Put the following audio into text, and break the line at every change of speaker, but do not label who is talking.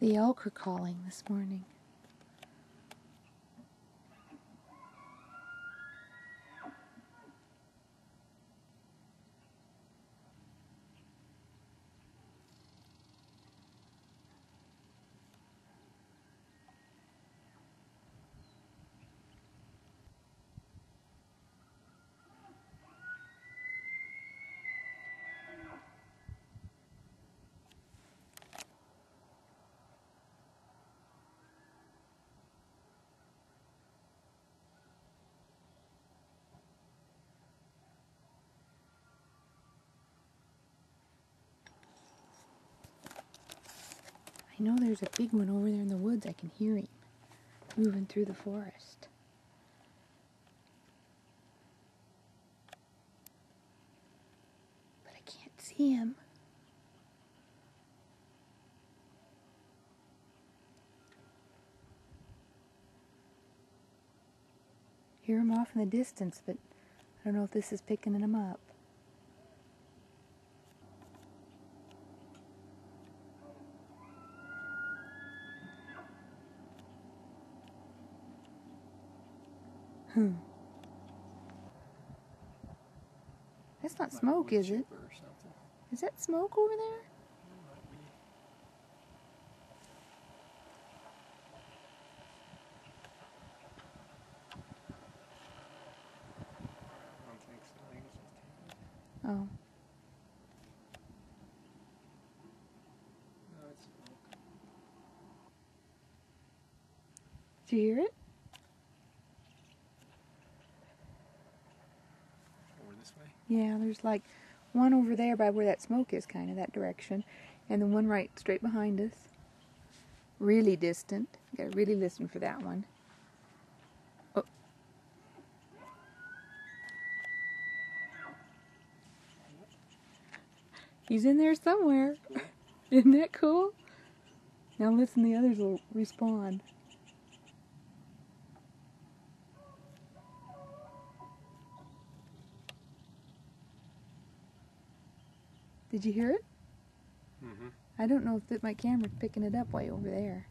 The elk are calling this morning. I know there's a big one over there in the woods. I can hear him moving through the forest. But I can't see him. Hear him off in the distance, but I don't know if this is picking him up. Hmm. That's not smoke, is it? Is that smoke over there? Oh. Did you hear it? Yeah, there's like one over there by where that smoke is, kind of that direction, and the one right straight behind us. Really distant. You gotta really listen for that one. Oh. He's in there somewhere. Isn't that cool? Now listen, the others will respond. Did you hear it?
Mm-hmm.
I don't know if that my camera's picking it up way over there.